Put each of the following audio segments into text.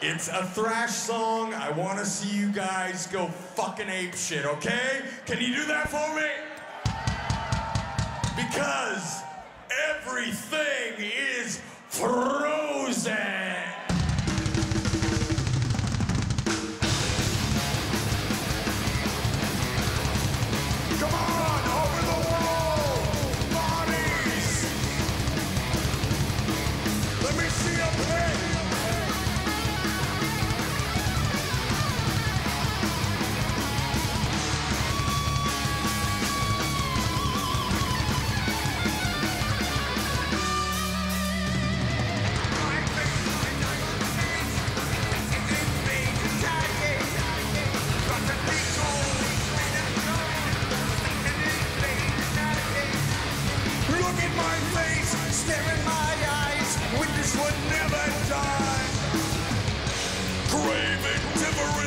It's a thrash song. I want to see you guys go fucking ape shit, okay? Can you do that for me? Because everything is frozen. Come on, over the wall, bodies. Let me see a pic.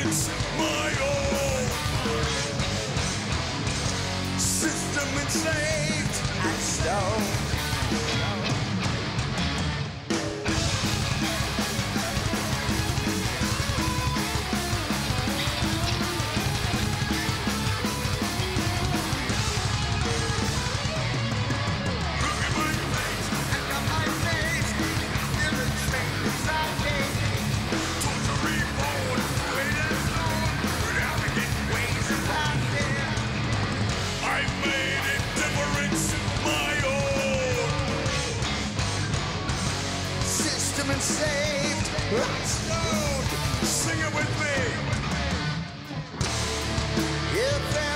Difference, my own. System enslaved and stone. Sing it with me. If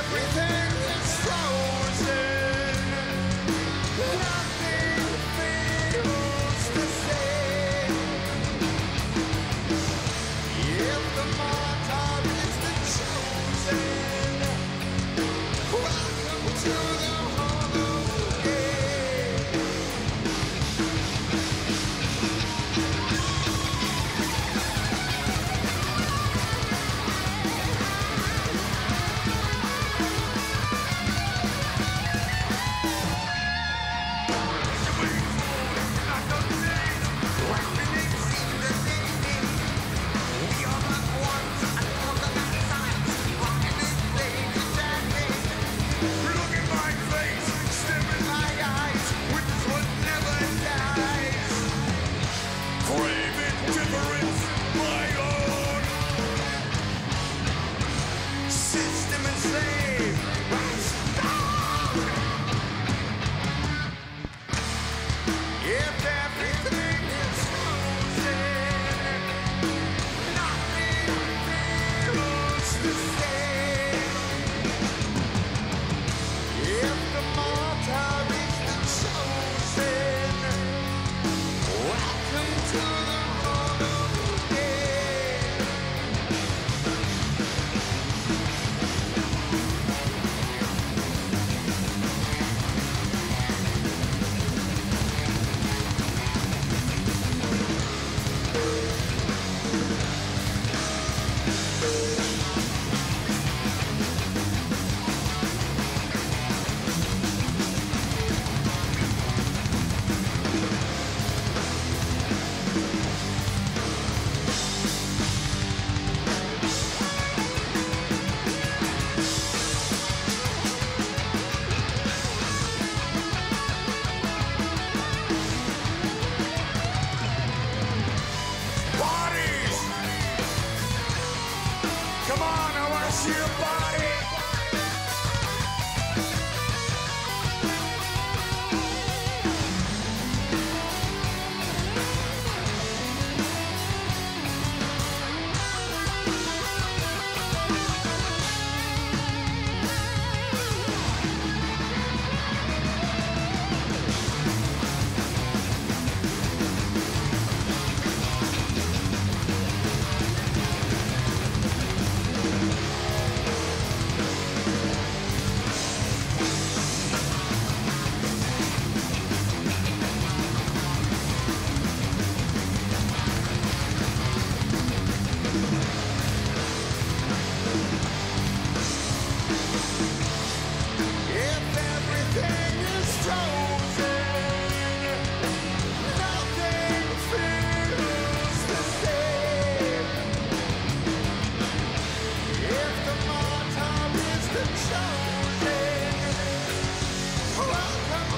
Come on, I wanna see your body.